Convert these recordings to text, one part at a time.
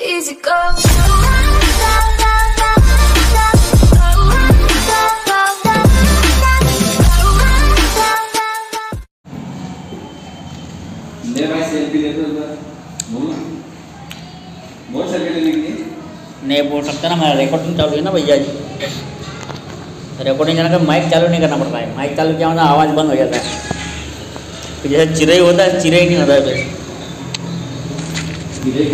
easy go. मेरे भाई selfie लेते बहुत सेल्फी लेने की नहीं बोल सकता ना मेरा रिकॉर्डिंग चालू है ना भैया जी। रिकॉर्डिंग करने का माइक चालू नहीं करना पड़ता है। माइक चालू किया होना आवाज़ बंद हो जाता है। तो जैसे चिरई होता है चिरई नहीं होता है। फिर धीरे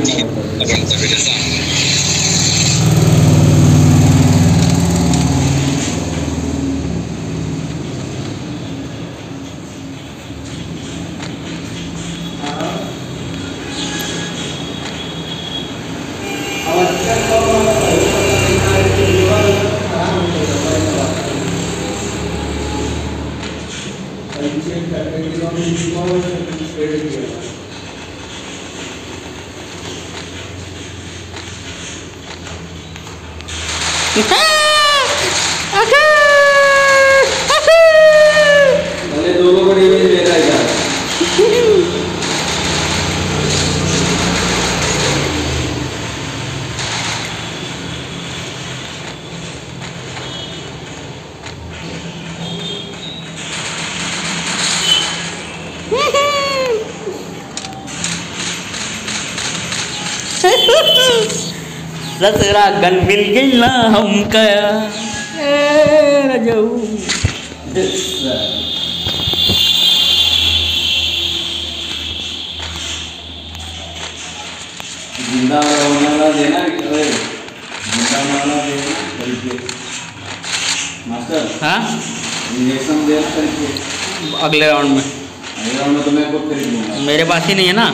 खाना पड़ता है पहले दो लोगों ने इमेज ले रहा है क्या ससरा गन मिल गई ना हम कया ए ज़िंदा वाला देना अरे ज़िंदा वाला देना करके। मास्टर हाँ? इंजेक्शन देना करके। अगले राउंड में। अगले राउंड में तो मैं खुद खरीद लूँगा। मेरे पास ही नहीं है ना।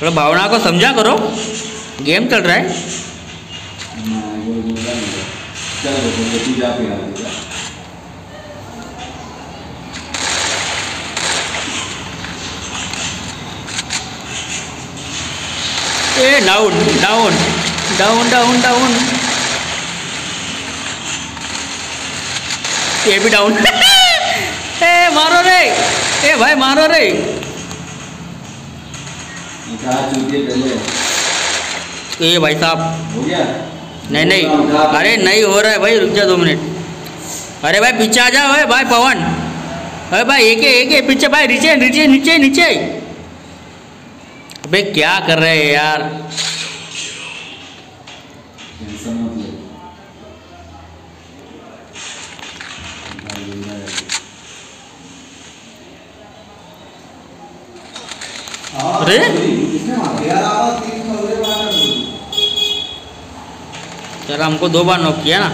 थोड़ा भावना को समझा करो। गेम चल रहा है? ए down down down down down ये भी डाउन ए, मारो रे. ए, भाई, मारो रे. ए भाई साहब। नहीं नहीं। अरे, नहीं हो रहा है भाई, रुक जा दो मिनट। अरे भाई, पीछे आ जाओ भाई पवन। अरे भाई, एक एक पीछे भाई, नीचे नीचे नीचे नीचे। अबे, क्या कर रहे हैं यार? अरे? चल हमको दो बार नॉक किया ना।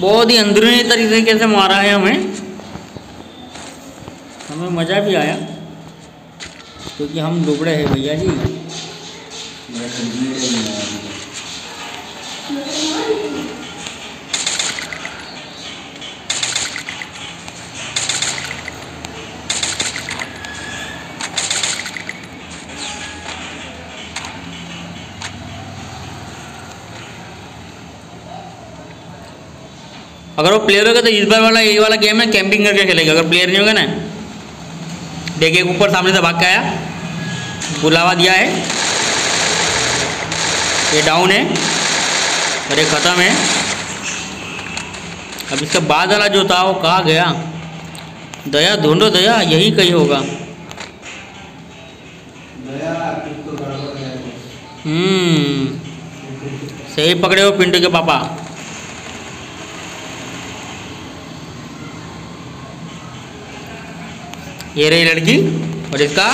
बहुत ही अंदरूनी तरीके से मारा है हमें। हमें मज़ा भी आया, क्योंकि हम दुबड़े हैं भैया जी। अगर वो प्लेयर होगा तो इस बार वाला ये वाला गेम है कैंपिंग करके खेलेगा। अगर प्लेयर नहीं होगा ना देखिए ऊपर सामने से भाग के आया। बुलावा दिया है। ये डाउन है। और ये ख़त्म है। अब इसके बाद वाला जो था वो कहा गया? दया ढूंढो दया यही कहीं होगा। हम्म। सही पकड़े हो पिंटू के पापा। ये रही लड़की और इसका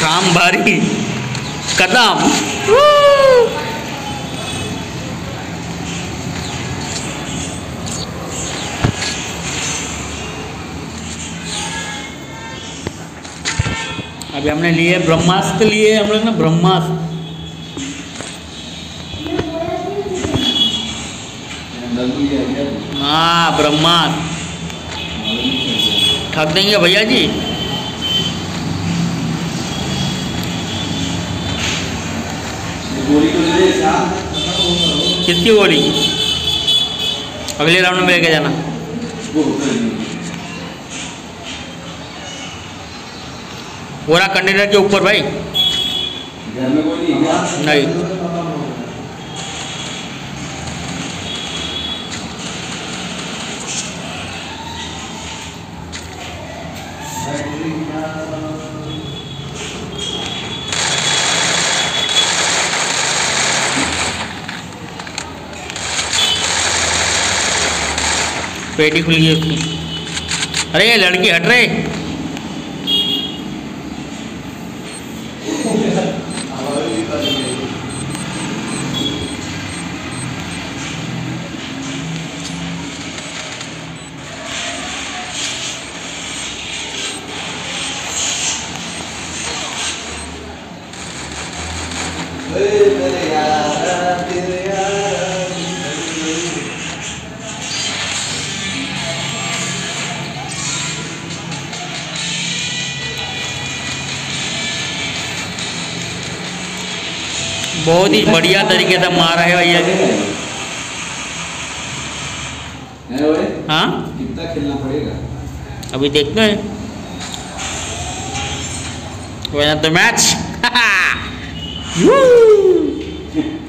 खाम भारी कदम अभी हमने लिए ब्रह्मास्त्र लिए, हम लोग ना ब्रह्मास्त्र। हाँ ब्रह्मांड ठग देंगे भैया जी। खत्म हो। कितनी गोली? अगले राउंड में लेके जाना। कर कंटेनर के ऊपर भाई। नहीं। पेटी खुल गई उसकी। अरे लड़की हट रहे। बहुत ही बढ़िया तरीके से मारा है भैया जी हाँ? कितना खेलना पड़ेगा अभी देखते हैं। तो मैच